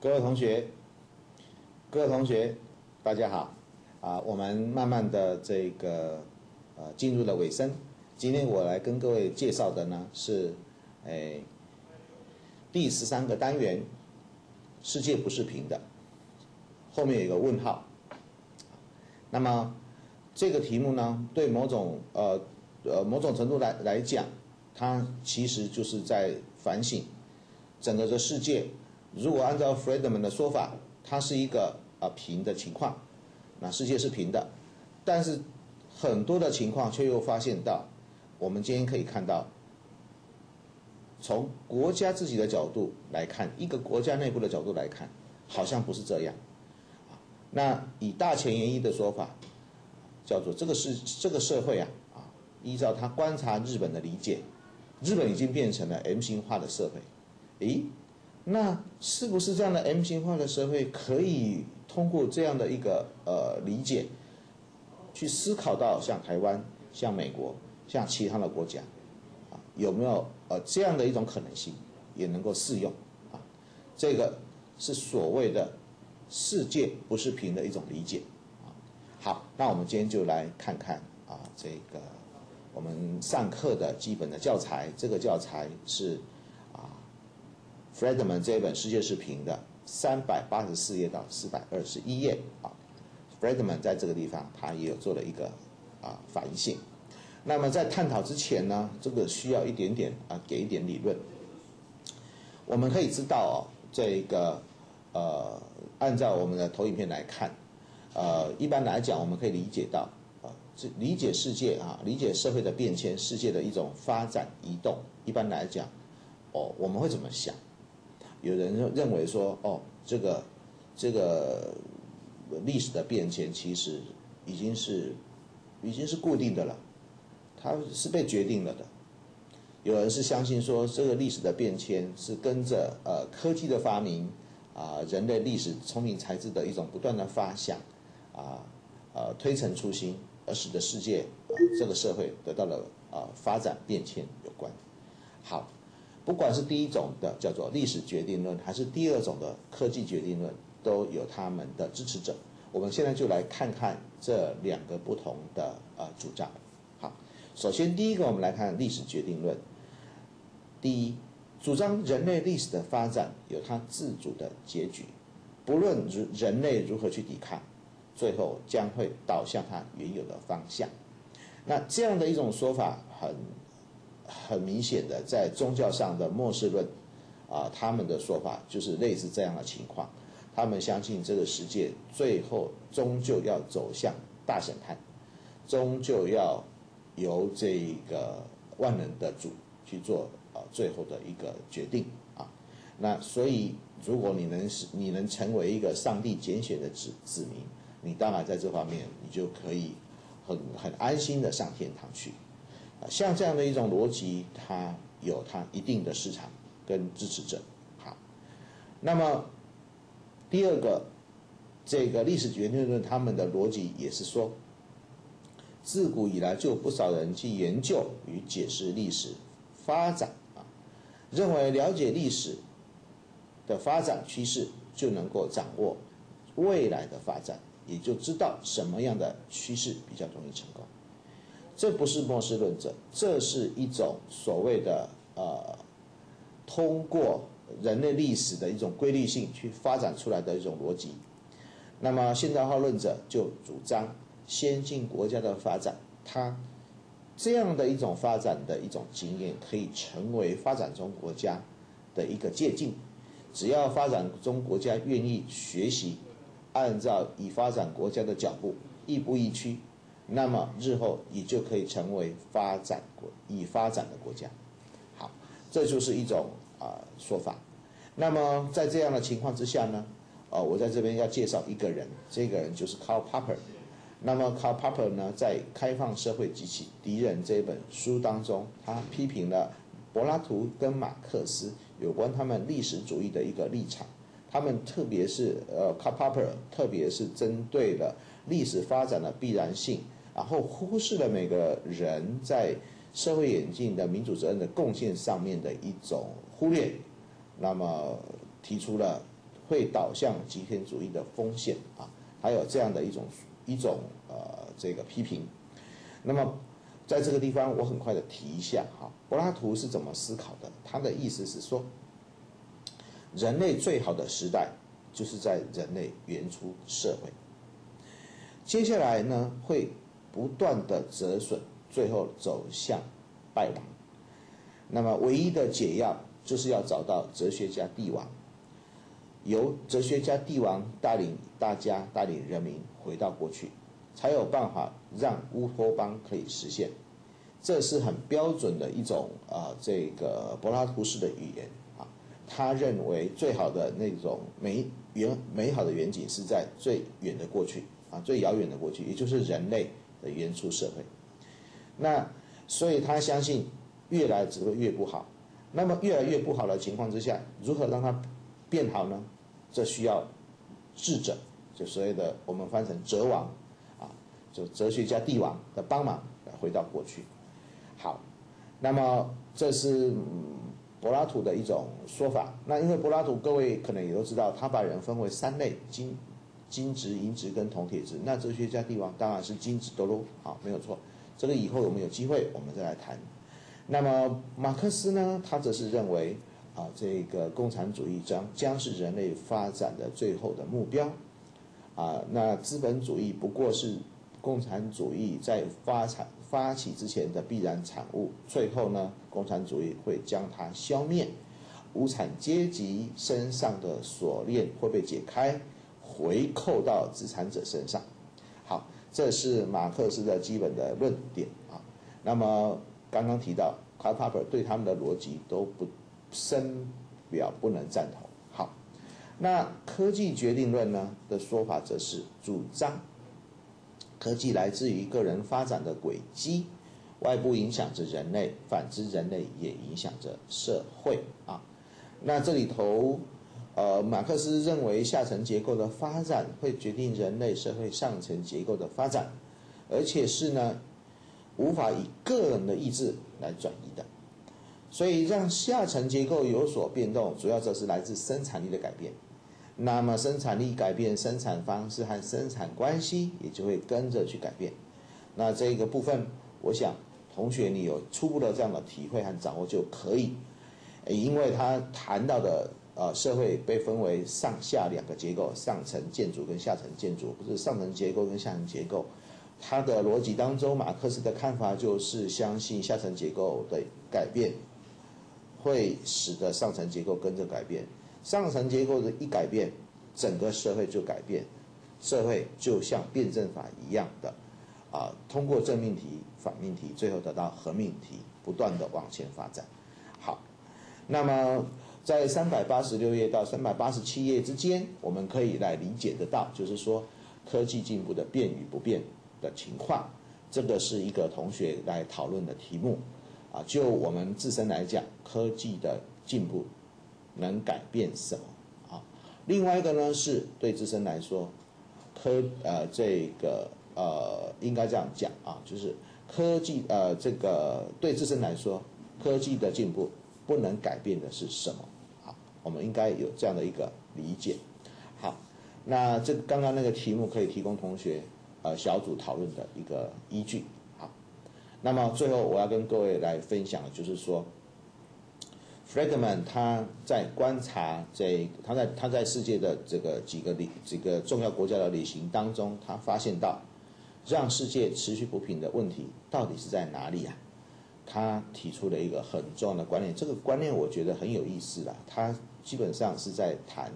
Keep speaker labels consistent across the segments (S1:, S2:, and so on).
S1: 各位同学，各位同学，大家好。啊，我们慢慢的这个呃进入了尾声。今天我来跟各位介绍的呢是，哎，第十三个单元，世界不是平的，后面有一个问号。那么这个题目呢，对某种呃呃某种程度来来讲，它其实就是在反省整个的世界。如果按照 Friedman 的说法，它是一个啊平的情况，那世界是平的，但是很多的情况却又发现到，我们今天可以看到，从国家自己的角度来看，一个国家内部的角度来看，好像不是这样，啊，那以大前研一的说法，叫做这个是这个社会啊啊，依照他观察日本的理解，日本已经变成了 M 型化的社会，诶。那是不是这样的 M 型化的社会可以通过这样的一个呃理解，去思考到像台湾、像美国、像其他的国家，啊有没有呃这样的一种可能性也能够适用啊？这个是所谓的世界不是平的一种理解啊。好，那我们今天就来看看啊这个我们上课的基本的教材，这个教材是。Friedman 这一本《世界是平的》，三百八十四页到四百二十一页啊。Friedman 在这个地方他也有做了一个啊反省。那么在探讨之前呢，这个需要一点点啊给一点理论。我们可以知道哦，这个呃按照我们的投影片来看，呃一般来讲我们可以理解到啊，这理解世界啊，理解社会的变迁，世界的一种发展移动。一般来讲，哦我们会怎么想？有人认为说，哦，这个这个历史的变迁其实已经是已经是固定的了，它是被决定了的。有人是相信说，这个历史的变迁是跟着呃科技的发明啊，人类历史聪明才智的一种不断的发想啊呃推陈出新，而使得世界这个社会得到了啊发展变迁有关。好。不管是第一种的叫做历史决定论，还是第二种的科技决定论，都有他们的支持者。我们现在就来看看这两个不同的呃主张。好，首先第一个，我们来看历史决定论。第一，主张人类历史的发展有它自主的结局，不论如人类如何去抵抗，最后将会导向它原有的方向。那这样的一种说法很。很明显的，在宗教上的末世论，啊，他们的说法就是类似这样的情况。他们相信这个世界最后终究要走向大审判，终究要由这个万能的主去做啊最后的一个决定啊。那所以，如果你能是你能成为一个上帝拣选的子子民，你当然在这方面你就可以很很安心的上天堂去。像这样的一种逻辑，它有它一定的市场跟支持者。好，那么第二个，这个历史决定论他们的逻辑也是说，自古以来就有不少人去研究与解释历史发展啊，认为了解历史的发展趋势，就能够掌握未来的发展，也就知道什么样的趋势比较容易成功。这不是末世论者，这是一种所谓的呃，通过人类历史的一种规律性去发展出来的一种逻辑。那么现代化论者就主张先进国家的发展，它这样的一种发展的一种经验可以成为发展中国家的一个借鉴。只要发展中国家愿意学习，按照已发展国家的脚步，亦步亦趋。那么日后也就可以成为发展国已发展的国家，好，这就是一种啊说法。那么在这样的情况之下呢，呃，我在这边要介绍一个人，这个人就是 Karl Popper。那么 Karl Popper 呢，在《开放社会及其敌人》这本书当中，他批评了柏拉图跟马克思有关他们历史主义的一个立场。他们特别是呃，Karl Popper 特别是针对了历史发展的必然性。然后忽视了每个人在社会演进的民主责任的贡献上面的一种忽略，那么提出了会导向极权主义的风险啊，还有这样的一种一种呃这个批评。那么在这个地方，我很快的提一下哈，柏拉图是怎么思考的？他的意思是说，人类最好的时代就是在人类原初社会，接下来呢会不断的折损，最后走向败亡。那么唯一的解药就是要找到哲学家帝王。由哲学家帝王带领大家、带领人民回到过去，才有办法让乌托邦可以实现。这是很标准的一种啊，这个柏拉图式的语言啊。他认为最好的那种美远美好的远景是在最远的过去啊，最遥远的过去，也就是人类的原初社会。那所以他相信越来只会越不好。那么越来越不好的情况之下，如何让它变好呢？这需要智者，就所谓的我们翻成哲王，啊，就哲学家帝王的帮忙来回到过去。好，那么这是柏拉图的一种说法。那因为柏拉图各位可能也都知道，他把人分为三类：金、金质、银质跟铜铁质。那哲学家帝王当然是金质多喽，好，没有错。这个以后我们有机会我们再来谈。那么马克思呢，他则是认为。啊，这个共产主义将将是人类发展的最后的目标，啊，那资本主义不过是共产主义在发产发起之前的必然产物，最后呢，共产主义会将它消灭，无产阶级身上的锁链会被解开，回扣到资产者身上。好，这是马克思的基本的论点啊。那么刚刚提到卡尔帕尔对他们的逻辑都不。深表不能赞同。好，那科技决定论呢的说法则是主张，科技来自于个人发展的轨迹，外部影响着人类，反之人类也影响着社会啊。那这里头，呃，马克思认为下层结构的发展会决定人类社会上层结构的发展，而且是呢，无法以个人的意志来转移的。所以让下层结构有所变动，主要则是来自生产力的改变。那么生产力改变，生产方式和生产关系也就会跟着去改变。那这个部分，我想同学你有初步的这样的体会和掌握就可以。因为他谈到的呃社会被分为上下两个结构，上层建筑跟下层建筑，不是上层结构跟下层结构。他的逻辑当中，马克思的看法就是相信下层结构的改变。会使得上层结构跟着改变，上层结构的一改变，整个社会就改变，社会就像辩证法一样的，啊，通过正命题、反命题，最后得到合命题，不断的往前发展。好，那么在三百八十六页到三百八十七页之间，我们可以来理解得到，就是说科技进步的变与不变的情况，这个是一个同学来讨论的题目。啊，就我们自身来讲，科技的进步能改变什么？啊，另外一个呢，是对自身来说，科呃这个呃应该这样讲啊，就是科技呃这个对自身来说，科技的进步不能改变的是什么？好，我们应该有这样的一个理解。好，那这刚刚那个题目可以提供同学呃小组讨论的一个依据。好那么最后我要跟各位来分享的就是说，Friedman 他在观察这他在他在世界的这个几个旅这个重要国家的旅行当中，他发现到让世界持续不平的问题到底是在哪里啊？他提出了一个很重要的观念，这个观念我觉得很有意思啦。他基本上是在谈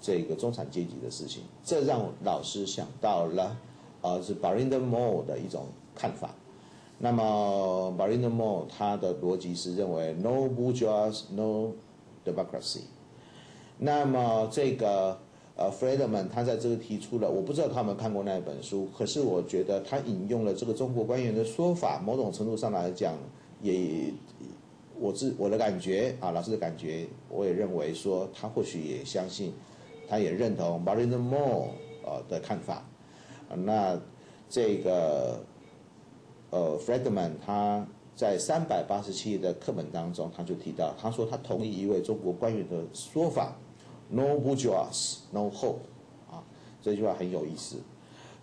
S1: 这个中产阶级的事情，这让老师想到了呃是 b a r i n d e Moore 的一种看法。那么 b a r i n d e m o r e 他的逻辑是认为 no bourgeois no democracy。那么这个呃 Friedman 他在这个提出了，我不知道他们看过那本书，可是我觉得他引用了这个中国官员的说法，某种程度上来讲，也我自我的感觉啊，老师的感觉，我也认为说他或许也相信，他也认同 b a r i n d m o r e 呃的看法。那这个。呃，Friedman 他在三百八十七页的课本当中，他就提到，他说他同意一位中国官员的说法，，No b u r g e o i s no hope，啊，这句话很有意思。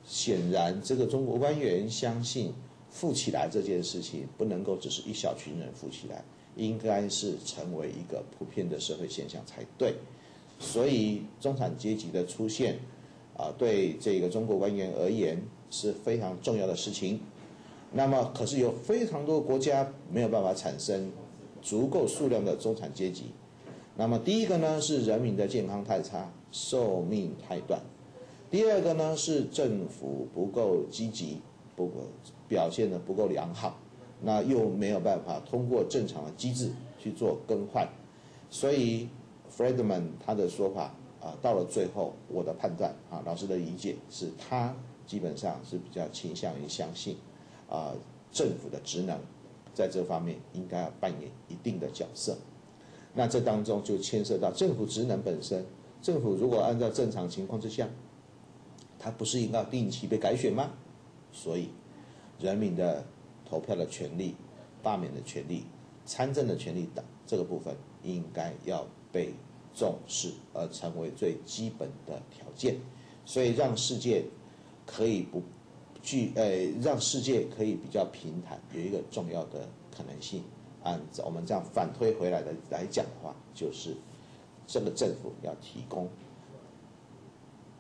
S1: 显然，这个中国官员相信富起来这件事情不能够只是一小群人富起来，应该是成为一个普遍的社会现象才对。所以，中产阶级的出现，啊，对这个中国官员而言是非常重要的事情。那么，可是有非常多国家没有办法产生足够数量的中产阶级。那么，第一个呢是人民的健康太差，寿命太短；第二个呢是政府不够积极，不够表现的不够良好，那又没有办法通过正常的机制去做更换。所以，Friedman 他的说法啊，到了最后，我的判断啊，老师的理解是他基本上是比较倾向于相信。啊，政府的职能在这方面应该要扮演一定的角色。那这当中就牵涉到政府职能本身。政府如果按照正常情况之下，它不是应该定期被改选吗？所以，人民的投票的权利、罢免的权利、参政的权利等这个部分，应该要被重视，而成为最基本的条件。所以，让世界可以不。具呃，让世界可以比较平坦，有一个重要的可能性。按我们这样反推回来的来讲的话，就是这个政府要提供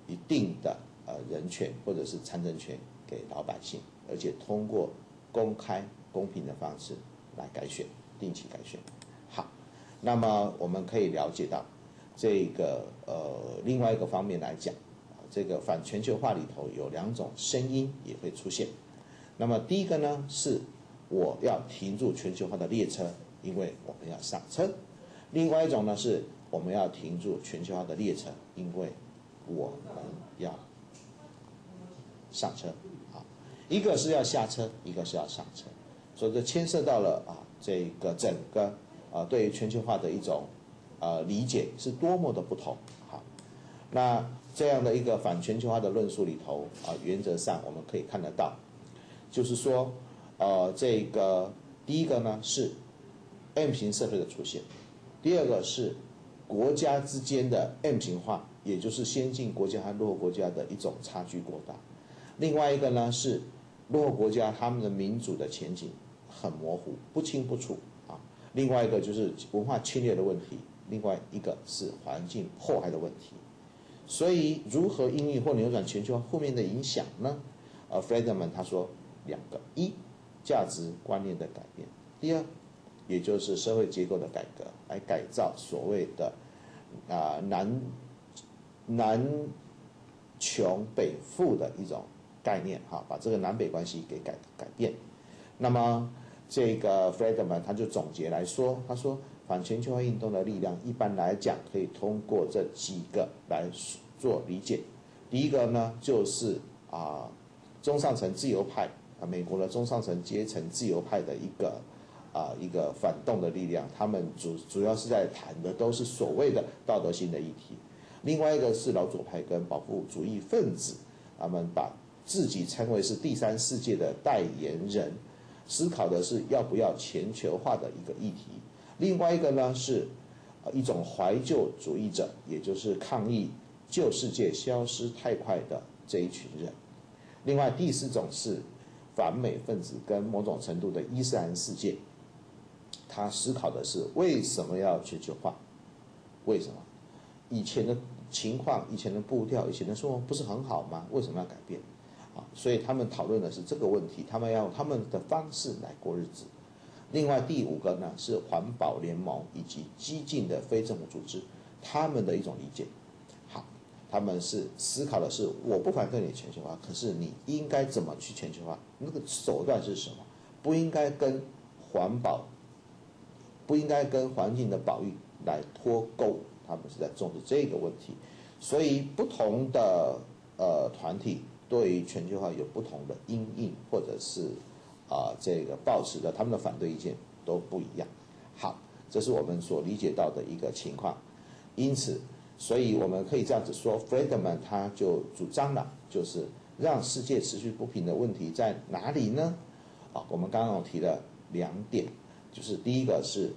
S1: 一定的呃人权或者是参政权给老百姓，而且通过公开公平的方式来改选，定期改选。好，那么我们可以了解到这个呃另外一个方面来讲。这个反全球化里头有两种声音也会出现，那么第一个呢是我要停住全球化的列车，因为我们要上车；另外一种呢是我们要停住全球化的列车，因为我们要上车。一个是要下车，一个是要上车，所以这牵涉到了啊这个整个啊对于全球化的一种呃理解是多么的不同。好，那。这样的一个反全球化的论述里头啊，原则上我们可以看得到，就是说，呃，这个第一个呢是 M 型社会的出现，第二个是国家之间的 M 型化，也就是先进国家和落后国家的一种差距过大，另外一个呢是落后国家他们的民主的前景很模糊，不清不楚啊，另外一个就是文化侵略的问题，另外一个是环境破坏的问题。所以，如何应对或扭转全球负面的影响呢？呃，Friedman 他说两个：一，价值观念的改变；第二，也就是社会结构的改革，来改造所谓的啊南南穷北富的一种概念，哈，把这个南北关系给改改变。那么，这个 Friedman 他就总结来说，他说。反全球化运动的力量，一般来讲可以通过这几个来做理解。第一个呢，就是啊，中上层自由派啊，美国的中上层阶层自由派的一个啊一个反动的力量，他们主主要是在谈的都是所谓的道德性的议题。另外一个是老左派跟保护主义分子，他们把自己称为是第三世界的代言人，思考的是要不要全球化的一个议题。另外一个呢是，呃一种怀旧主义者，也就是抗议旧世界消失太快的这一群人。另外第四种是反美分子跟某种程度的伊斯兰世界，他思考的是为什么要全球化？为什么？以前的情况、以前的步调、以前的生活不是很好吗？为什么要改变？啊，所以他们讨论的是这个问题，他们要用他们的方式来过日子。另外第五个呢是环保联盟以及激进的非政府组织，他们的一种理解。好，他们是思考的是，我不反对你全球化，可是你应该怎么去全球化？那个手段是什么？不应该跟环保，不应该跟环境的保育来脱钩。他们是在重视这个问题。所以不同的呃团体对于全球化有不同的阴影或者是。啊，这个保持的他们的反对意见都不一样。好，这是我们所理解到的一个情况。因此，所以我们可以这样子说，Friedman 他就主张了，就是让世界持续不平的问题在哪里呢？啊，我们刚刚提了两点，就是第一个是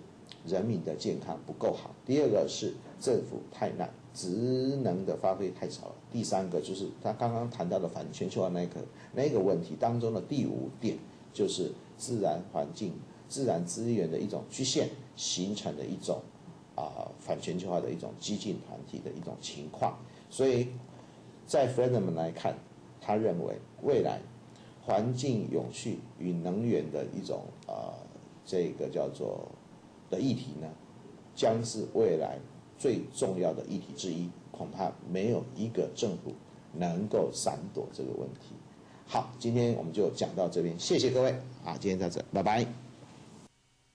S1: 人民的健康不够好，第二个是政府太难，职能的发挥太少了。第三个就是他刚刚谈到的反全球化那个那个问题当中的第五点，就是自然环境、自然资源的一种局限形成的一种啊反全球化的一种激进团体的一种情况。所以在 Friedman 来看，他认为未来环境永续与能源的一种呃这个叫做的议题呢，将是未来。最重要的议题之一，恐怕没有一个政府能够闪躲这个问题。好，今天我们就讲到这边，谢谢各位，啊，今天到这，拜拜。